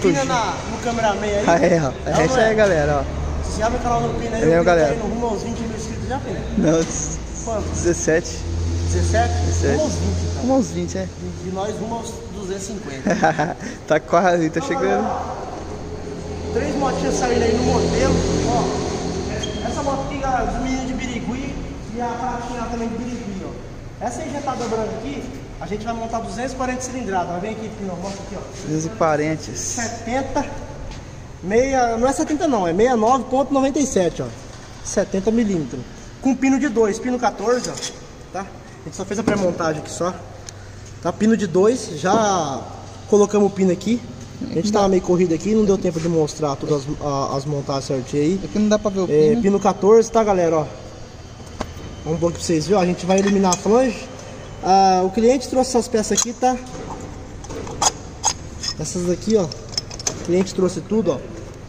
Pina na, no cameraman aí. Ah, é, ó. É isso aí, galera, Se inscreve no canal do Pina aí, É o mesmo, galera. tá rumo aos 20 mil inscritos já, Pina? ó. Não, Quanto? 17. 17? 17. Rumo aos 20, então. Vamos aos 20, é. E nós rumo aos 250. tá quase, tá chegando. Três motinhas saindo aí no modelo, ó. Essa moto aqui, galera, dos meninos de Birigui e a pratinha também de Birigui, ó. Essa injetada branca aqui, a gente vai montar 240 cilindradas. Vai Vem aqui, Pina, mostra aqui, ó. 240. 70, meia, não é 70 não, é 69.97, ó. 70 milímetros. Com pino de 2, pino 14, ó. Tá? A gente só fez a pré-montagem aqui só. Tá? Pino de 2, já colocamos o pino aqui. A gente tava meio corrido aqui, não deu tempo de mostrar todas as, a- as montagens certinho aí. Aqui não dá pra ver o É, pino. pino 14, tá galera, ó. Vamos pôr aqui pra vocês verem, ó. A gente vai eliminar a flange. Ah, o cliente trouxe essas peças aqui, tá? Essas daqui, ó. O cliente trouxe tudo, ó.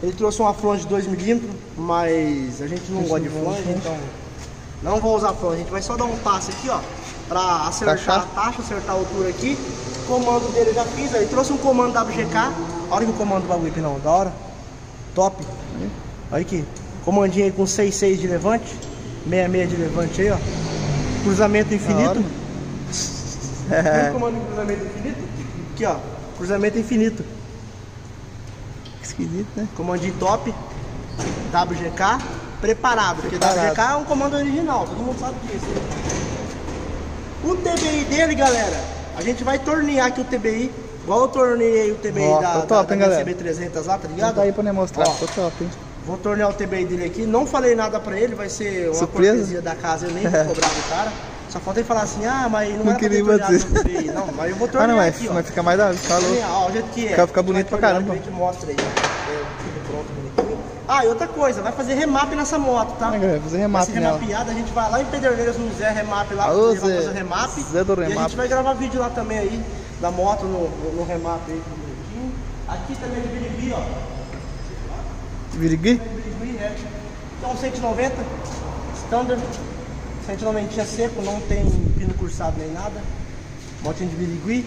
Ele trouxe uma flange de 2mm, mas a gente não gosta de flange, então não vou usar flange. A gente vai só dar um passe aqui, ó, pra acertar a taxa, acertar a altura aqui. O comando dele eu já fiz, aí trouxe um comando WGK. Olha que o comando do bagulho aqui, não, da hora. Top. Olha aqui. Comandinho aí com 6,6 de levante. 66 de levante aí, ó. Cruzamento infinito. Comando de cruzamento infinito? Aqui, ó. Cruzamento infinito. Esquisito, né? Comandinho top. WGK. Preparado. Porque Preparado. WGK é um comando original. Todo mundo sabe disso. O TBI dele, galera. A gente vai tornear aqui o TBI. Igual eu torneei o TBI Ó, da, da, top, da hein, galera? CB 300 lá, tá ligado? tá aí pra mostrar. Ó. Top, hein? Vou tornear o TBI dele aqui. Não falei nada pra ele, vai ser uma Surpresa? cortesia da casa. Eu nem vou cobrar do cara. Só falta ele falar assim, ah, mas não, Não queria bater. TBI. Não, mas eu vou Ah, tornear não, mas, aqui, mas fica mais da hora. Falou. Tornear, ó, o jeito que é. Fica- fica bonito vai pra caramba. A gente mostra aí. É. Ah, e outra coisa, vai fazer remap nessa moto, tá? Ah, galera, fazer remap Vai ser remapeada, a gente vai lá em Pederneiras no Zé Remap lá, Alô, vai Zé. fazer remap. Zé do E a remap. gente vai gravar vídeo lá também aí, da moto no, no, no remap aí. Aqui também de Birigui, ó. Virigui? Birigui, né? Então 190, standard, 190 seco, não tem pino cursado nem nada. Motinha de Birigui.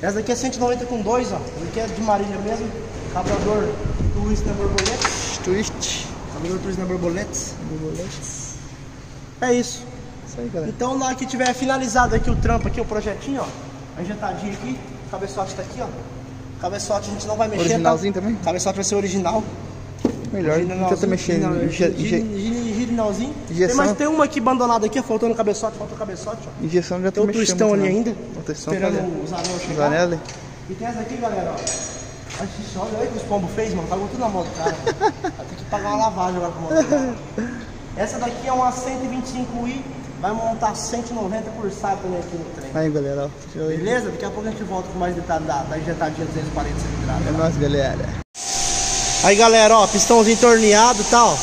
Essa daqui é 190 com 2, ó. Essa daqui é de Marília mesmo. Cabrador twist na borboleta. Twist. Cabrador twist na borboletes. Borboletes. É isso. Isso aí, galera. Então na hora que tiver finalizado aqui o trampo aqui, o projetinho, ó. Injetadinho aqui. O cabeçote tá aqui, ó. Cabeçote a gente não vai mexer. Originalzinho tá? também? Cabeçote vai ser original. Melhor. Não tenta mexer. Inje- inje- Girinalzinho. Tem Injeção. mais tem uma aqui abandonada aqui, faltando cabeçote, falta o cabeçote, ó. Injeção já Tem o mexendo twistão muito, ali ainda. Esperando tá os anel Os chegar. anel. E tem essa aqui, galera, ó. Olha aí o que os pombos fez, mano. Pagou tudo na mão do cara. ter que pagar uma lavagem agora moto. do cara. Essa daqui é uma 125i. Vai montar 190 por também aqui no trem. Aí, galera, ó. Beleza? Daqui a pouco a gente volta com mais detalhes da, da injetadinha 240 cilindrada. É nóis, galera. Aí galera, ó, pistãozinho torneado e tal.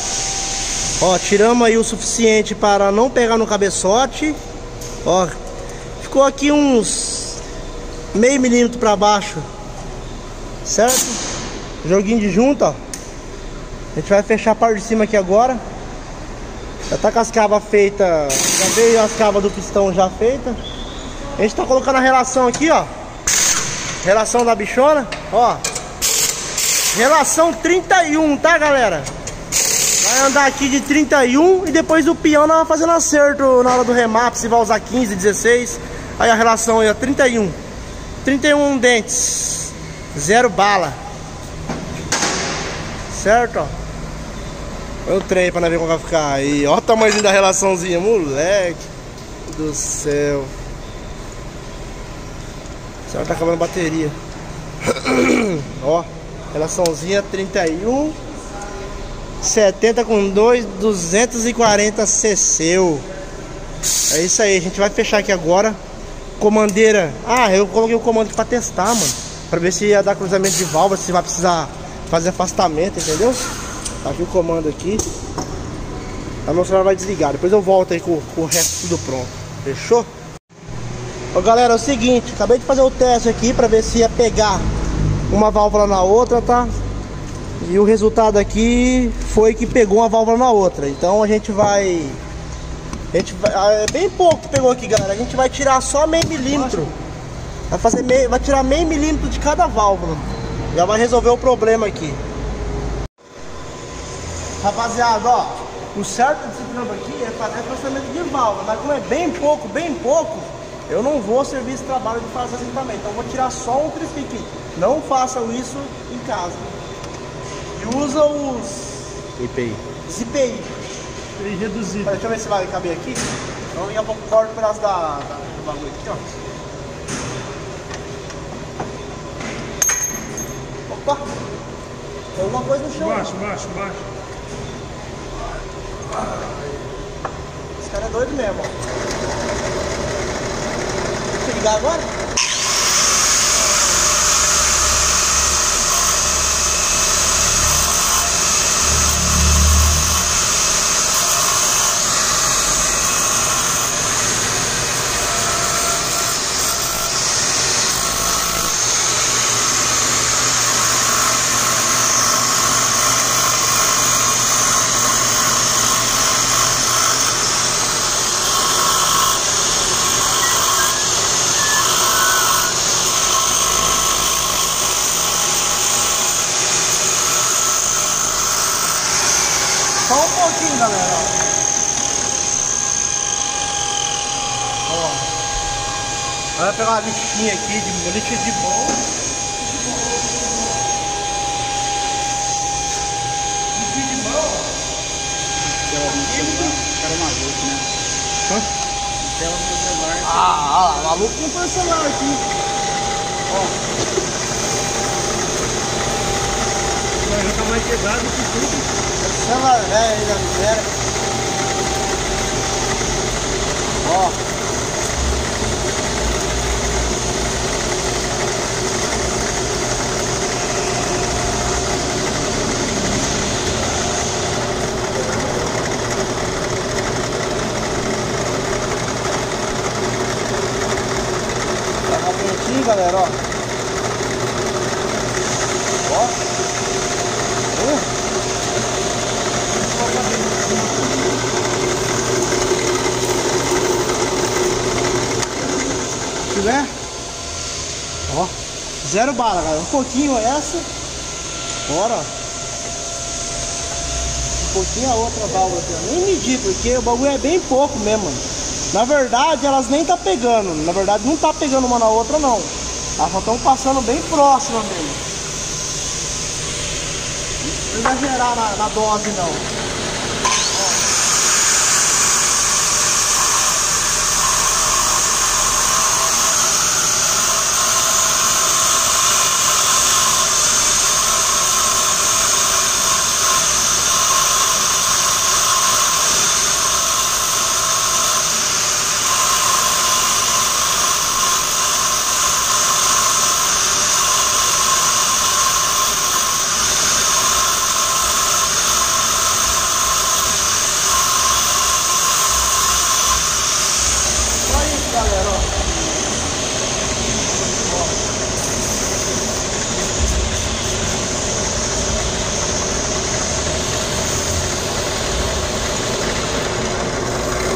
Ó, tiramos aí o suficiente para não pegar no cabeçote. Ó, ficou aqui uns meio milímetro para baixo. Certo? Joguinho de junta, ó. A gente vai fechar a parte de cima aqui agora. Já tá com as cavas feitas. Já veio as cavas do pistão já feita. A gente tá colocando a relação aqui, ó. Relação da bichona, ó. Relação 31, tá galera? Andar aqui de 31 e depois o peão nós fazendo acerto na hora do remap, se vai usar 15, 16. Aí a relação aí, ó, 31. 31 dentes. Zero bala. Certo, ó. O trem pra nós ver como vai ficar aí. Olha o tamanho da relaçãozinha, moleque. Do céu. O céu tá acabando a bateria. Ó, relaçãozinha 31 70 com 2 240 cc. É isso aí, a gente vai fechar aqui agora. Comandeira. Ah, eu coloquei o comando pra testar, mano. Pra ver se ia dar cruzamento de válvula, se vai precisar fazer afastamento, entendeu? Tá aqui o comando aqui. A meu celular vai desligar. Depois eu volto aí com, com o resto tudo pronto. Fechou? Ô galera, é o seguinte, acabei de fazer o teste aqui pra ver se ia pegar uma válvula na outra, tá? E o resultado aqui foi que pegou uma válvula na outra. Então a gente vai. A gente vai. ah, É bem pouco que pegou aqui, galera. A gente vai tirar só meio milímetro. Vai fazer meio, vai tirar meio milímetro de cada válvula. Já vai resolver o problema aqui. Rapaziada, ó, o certo desse trampo aqui é fazer afastamento de válvula, mas como é bem pouco, bem pouco, eu não vou servir esse trabalho de fazer assim também. Então vou tirar só um trifique. Não façam isso em casa. E usa os IPI. os IPI. Ele reduzido. Deixa eu ver se vai caber aqui. Então a pouco corto o pedaço da, da, do bagulho aqui, ó. Opa! Tem alguma coisa no chão. Embaixo, embaixo, embaixo. Esse cara é doido mesmo, ó. Deixa eu ligar agora? Só um pouquinho, galera. Ó. Ó. Vai pegar uma lixinha aqui, de lixa de bom. De maluco, né? Hã? Tela no celular. Ah, ah, maluco não foi o celular aqui. Já tá mais quebrado que tudo. Celular velho aí da miséria. Ó. Tá rapidinho, galera. Ó. Filé? Ó. Zero bala, galera. Um pouquinho essa. Bora. Um pouquinho a outra válvula aqui. Nem medir, porque o bagulho é bem pouco mesmo. Na verdade, elas nem tá pegando. Na verdade, não tá pegando uma na outra, não. Elas só estão passando bem próxima mesmo. Não exagerar na, na dose, não. Só isso, galera, ó.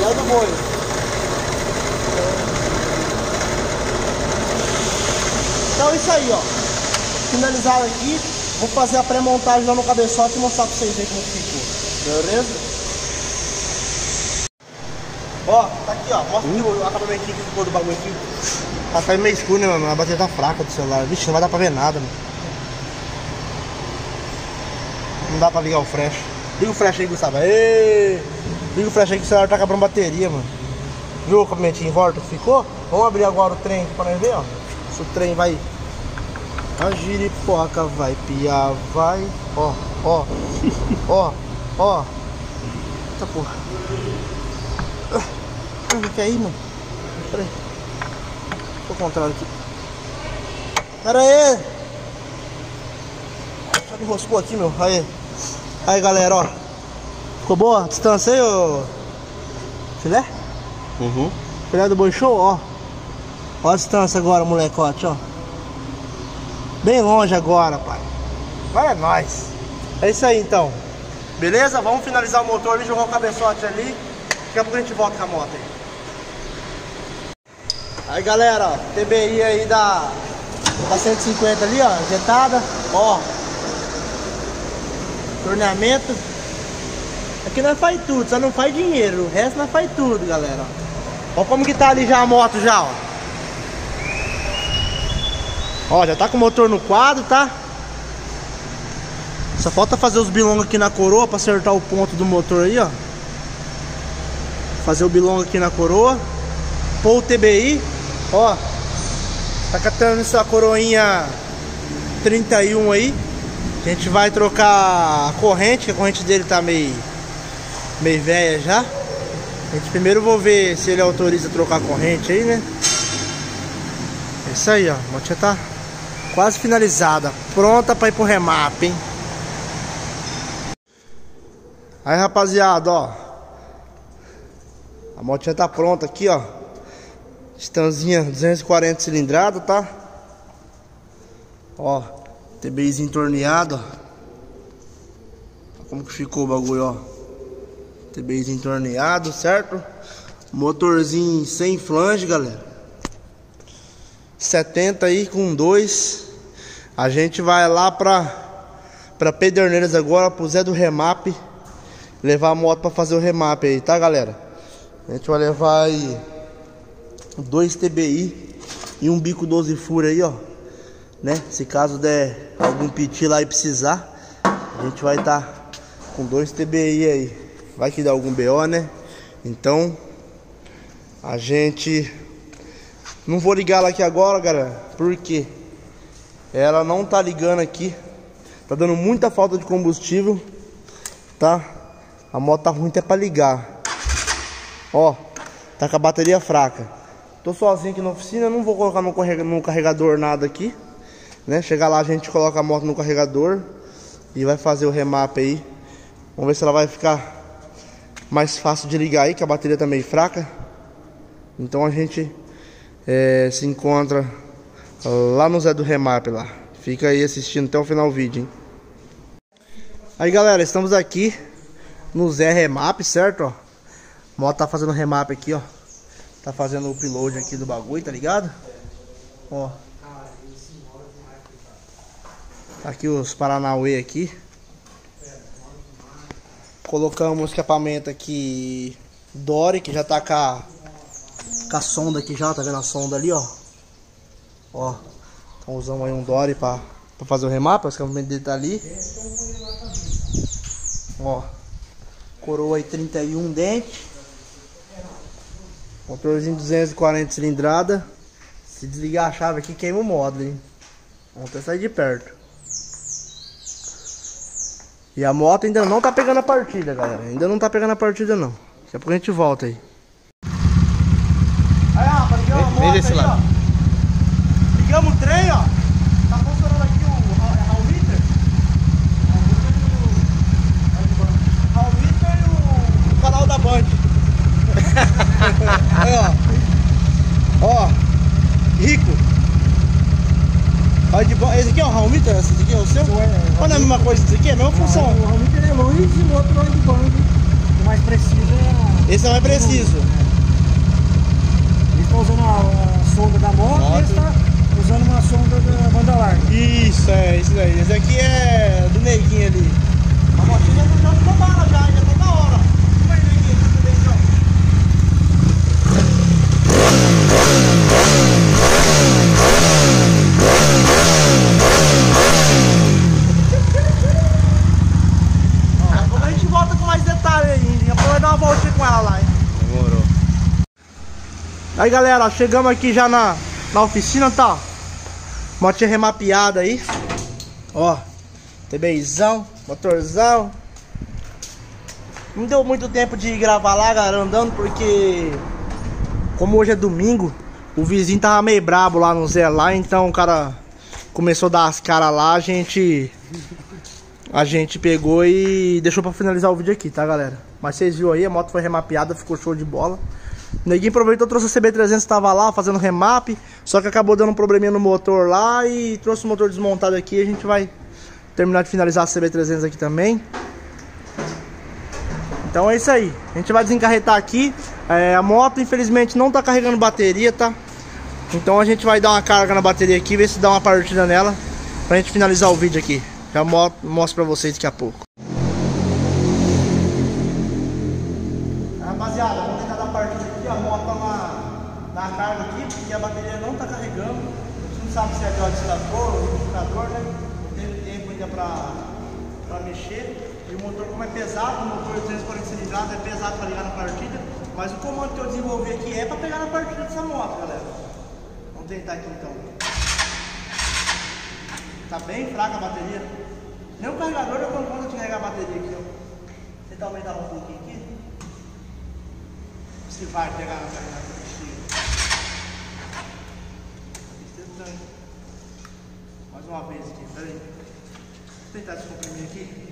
Ó. do boi. Então é isso aí, ó. Finalizado aqui. Vou fazer a pré-montagem lá no cabeçote e mostrar pra vocês aí como ficou. Beleza? Ó, tá aqui, ó. Mostra aqui o acabamento que ficou do bagulho aqui. Tá saindo meio escuro, né, mano? A bateria tá fraca do celular. Vixe, não vai dar pra ver nada, mano. Não dá pra ligar o flash. Liga o flash aí, Gustavo. Ê! Liga o flash aí que o celular tá acabando bateria, mano. Viu o acabamentinho em volta que ficou? Vamos abrir agora o trem aqui pra nós ver, ó. O trem vai. A giripoca vai piar, vai. Ó, ó. ó, ó. Eita porra. Ah, o que é aí, mano? Pera aí. Tô ao contrário aqui. Pera aí. Já me enroscou aqui, meu. Aí. Aí, galera, ó. Ficou boa a distância aí, ô? Filé? Uhum. Filé do boi show, ó. Ó a distância agora, molecote, ó. Bem longe agora, pai. Agora é nóis. É isso aí, então. Beleza? Vamos finalizar o motor ali, jogar o cabeçote ali. Daqui a pouco a gente volta com a moto aí. Aí galera, TBI aí da, da 150 ali, ó, injetada, ó. Torneamento. Aqui nós faz tudo, só não faz dinheiro. O resto nós faz tudo, galera. Ó como que tá ali já a moto já, ó. Ó, já tá com o motor no quadro, tá? Só falta fazer os bilongos aqui na coroa pra acertar o ponto do motor aí, ó. Fazer o bilongo aqui na coroa. Pôr o TBI, ó. Tá catando essa coroinha 31 aí. A gente vai trocar a corrente, que a corrente dele tá meio, meio velha já. A gente primeiro vou ver se ele autoriza trocar a corrente aí, né? É isso aí, ó. A motinha tá quase finalizada. Pronta pra ir pro remap, hein? Aí, rapaziada, ó. A motinha tá pronta aqui, ó. Estanzinha 240 cilindrada, tá? Ó. TBIzinho torneado, ó. Como que ficou o bagulho, ó. TBIzinho torneado, certo? Motorzinho sem flange, galera. 70 aí com dois. A gente vai lá pra, pra Pederneiras agora, pro Zé do Remap. Levar a moto pra fazer o remap aí, tá, galera? A gente vai levar aí dois TBI e um bico 12 fura aí, ó. Né? Se caso der algum piti lá e precisar, a gente vai estar tá com dois TBI aí. Vai que dá algum BO, né? Então, a gente não vou ligar ela aqui agora, galera, porque ela não tá ligando aqui. Tá dando muita falta de combustível, tá? A moto tá ruim até pra ligar. Ó, tá com a bateria fraca. Tô sozinho aqui na oficina, não vou colocar no carregador nada aqui. Né? Chegar lá a gente coloca a moto no carregador e vai fazer o remap aí. Vamos ver se ela vai ficar mais fácil de ligar aí, que a bateria tá meio fraca. Então a gente é, se encontra lá no Zé do Remap lá. Fica aí assistindo até o final do vídeo, hein? Aí galera, estamos aqui no Zé Remap, certo? Ó, a moto tá fazendo remap aqui, ó. Tá fazendo o upload aqui do bagulho, tá ligado? Ó. Tá aqui os Paranauê aqui. Colocamos escapamento aqui Dory, que já tá com a, com a sonda aqui já, tá vendo a sonda ali, ó. Ó. Então usamos aí um Dory pra, pra fazer o remap, o escapamento dele tá ali. Ó. Coroa aí 31 dente. Motorzinho 240 cilindrada. Se desligar a chave aqui, queima o módulo, hein? Vamos até sair de perto. E a moto ainda não tá pegando a partida, galera. Ainda não tá pegando a partida, não. Daqui a pouco a gente volta aí. Aí, rapaz, moto vem desse aí, lado. ó. Ligamos o trem, ó. Tá funcionando aqui o Halviter. Halviter e o canal da Band. aí, ó. Ó. Rico. Olha de bo- Esse aqui é o Halviter? Esse aqui é o seu? Qual é a mesma coisa? Esse aqui é a mesma função. O Ramiter é luz e o outro é de banco. O mais preciso Esse é preciso. Ele está usando a, a sonda da moto, Moto. e ele está usando uma sonda da banda larga. Isso, é, isso daí. Esse aqui é do neguinho ali. A motinha já ficou bala já, já tá na hora. Vai, neguinho, tudo bem, então. Ah, Depois a gente volta com mais detalhes aí. Depois vai dar uma voltinha com ela lá, hein? Demorou. Aí galera, chegamos aqui já na, na oficina, tá? Motinha remapeada aí. Ó, TBIzão, motorzão. Não deu muito tempo de gravar lá, galera, andando, porque como hoje é domingo, o vizinho tava meio brabo lá no Zé lá, então o cara começou a dar as caras lá, a gente. A gente pegou e deixou pra finalizar o vídeo aqui, tá, galera? Mas vocês viram aí, a moto foi remapeada, ficou show de bola. Neguinho aproveitou, trouxe a CB300, tava lá fazendo remap, só que acabou dando um probleminha no motor lá e trouxe o motor desmontado aqui. A gente vai terminar de finalizar a CB300 aqui também. Então é isso aí. A gente vai desencarretar aqui. É, a moto, infelizmente, não tá carregando bateria, tá? Então a gente vai dar uma carga na bateria aqui, ver se dá uma partida nela, pra gente finalizar o vídeo aqui. Já mo- mostro pra vocês daqui a pouco. Porque a bateria não tá carregando. Gente não sabe se é de oscilador ou indicador, né? Não teve tempo ainda pra mexer. E o motor, como é pesado, o motor 240 cilindradas é pesado pra ligar na partida. Mas o comando que eu desenvolvi aqui é pra pegar na partida dessa moto, galera. Vamos tentar aqui então. Tá bem fraca a bateria. Nem o carregador eu conta de carregar a bateria aqui, ó. Tentar aumentar um pouquinho aqui. Se vai pegar na carregador. Mais uma vez aqui, peraí. Vou tentar descomprimir aqui.